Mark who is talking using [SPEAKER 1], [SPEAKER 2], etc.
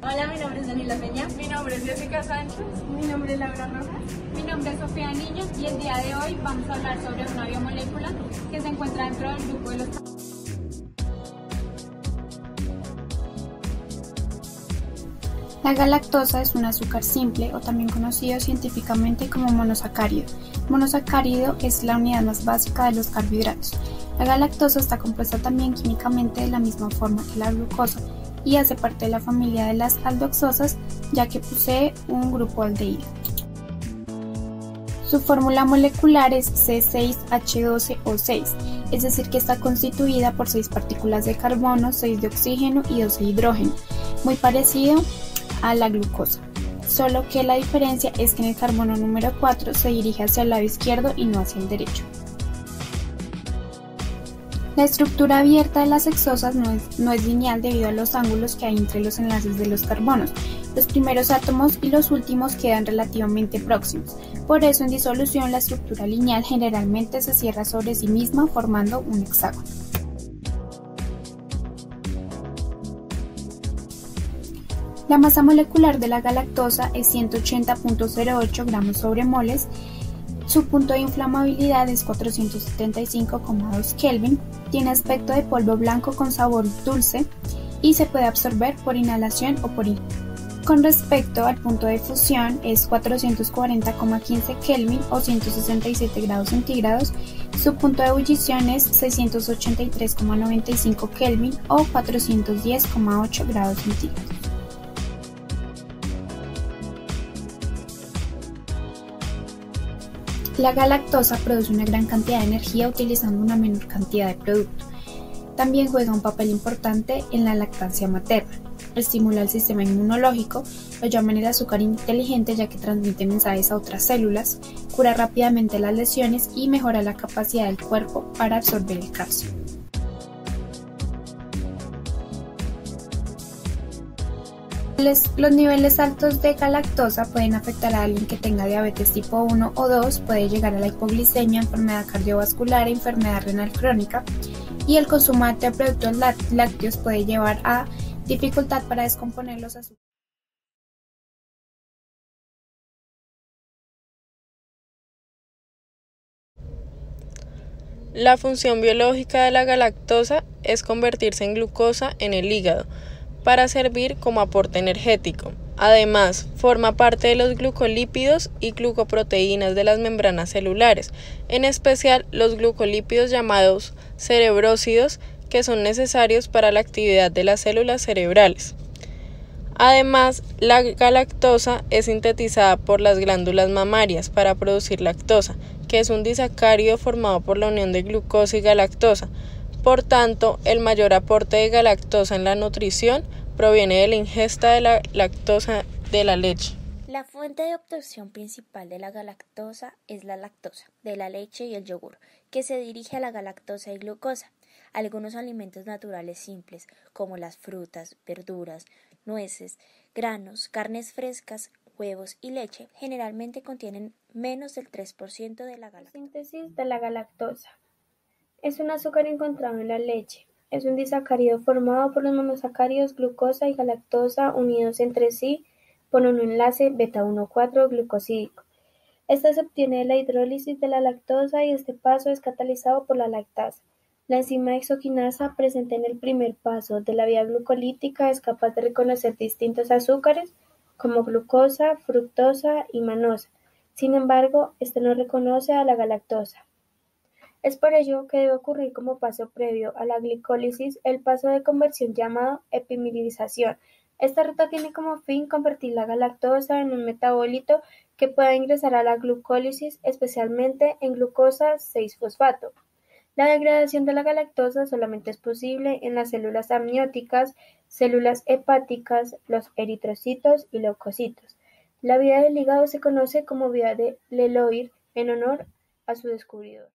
[SPEAKER 1] Hola, mi nombre es Daniela Peña.
[SPEAKER 2] Mi nombre es Jessica Sánchez.
[SPEAKER 3] Mi nombre es Laura Rojas.
[SPEAKER 4] Mi nombre es Sofía Niño y el día de hoy vamos a hablar sobre una biomolécula que se encuentra dentro del grupo de los
[SPEAKER 5] La galactosa es un azúcar simple o también conocido científicamente como monosacárido. Monosacárido es la unidad más básica de los carbohidratos. La galactosa está compuesta también químicamente de la misma forma que la glucosa y hace parte de la familia de las aldoxosas ya que posee un grupo aldehído. Su fórmula molecular es C6H12O6, es decir que está constituida por 6 partículas de carbono, 6 de oxígeno y 2 de hidrógeno, muy parecido a la glucosa, solo que la diferencia es que en el carbono número 4 se dirige hacia el lado izquierdo y no hacia el derecho. La estructura abierta de las hexosas no es, no es, lineal debido a los ángulos que hay entre los enlaces de los carbonos. Los primeros átomos y los últimos quedan relativamente próximos. Por eso en disolución la estructura lineal generalmente se cierra sobre sí misma formando un hexágono. La masa molecular de la galactosa es 180.08 gramos sobre moles. Su punto de inflamabilidad es 475,2 Kelvin. Tiene aspecto de polvo blanco con sabor dulce y se puede absorber por inhalación o por inhalación. Con respecto al punto de fusión es 440,15 Kelvin o 167 grados centígrados. Su punto de ebullición es 683,95 Kelvin o 410,8 grados centígrados. La galactosa produce una gran cantidad de energía utilizando una menor cantidad de producto. También juega un papel importante en la lactancia materna. Estimula el sistema inmunológico, lo llaman el azúcar inteligente ya que transmite mensajes a otras células, cura rápidamente las lesiones y mejora la capacidad del cuerpo para absorber el calcio. Los niveles altos de galactosa pueden afectar a alguien que tenga diabetes tipo 1 o 2, puede llegar a la hipoglicemia, enfermedad cardiovascular, enfermedad renal crónica y el consumo de productos lácteos puede llevar a dificultad para descomponer los azúcares.
[SPEAKER 2] La función biológica de la galactosa es convertirse en glucosa en el hígado para servir como aporte energético. Además, forma parte de los glucolípidos y glucoproteínas de las membranas celulares, en especial los glucolípidos llamados cerebrócidos, que son necesarios para la actividad de las células cerebrales. Además, la galactosa es sintetizada por las glándulas mamarias para producir lactosa, que es un disacárido formado por la unión de glucosa y galactosa. Por tanto, el mayor aporte de galactosa en la nutrición proviene de la ingesta de la lactosa de la leche.
[SPEAKER 6] La fuente de obtención principal de la galactosa es la lactosa, de la leche y el yogur, que se dirige a la galactosa y glucosa. Algunos alimentos naturales simples, como las frutas, verduras, nueces, granos, carnes frescas, huevos y leche, generalmente contienen menos del 3% de la galactosa.
[SPEAKER 3] Síntesis de la galactosa. Es un azúcar encontrado en la leche. Es un disacárido formado por los monosacáridos glucosa y galactosa unidos entre sí por un enlace beta-1,4-glucosídico. Esta se obtiene de la hidrólisis de la lactosa y este paso es catalizado por la lactasa. La enzima exoquinasa presente en el primer paso de la vía glucolítica es capaz de reconocer distintos azúcares como glucosa, fructosa y manosa. Sin embargo, este no reconoce a la galactosa. Es por ello que debe ocurrir como paso previo a la glicólisis el paso de conversión llamado epimerización. Esta ruta tiene como fin convertir la galactosa en un metabólito que pueda ingresar a la glucólisis, especialmente en glucosa 6-fosfato. La degradación de la galactosa solamente es posible en las células amnióticas, células hepáticas, los eritrocitos y leucocitos. La vía del hígado se conoce como vía de Leloir en honor a su descubridor.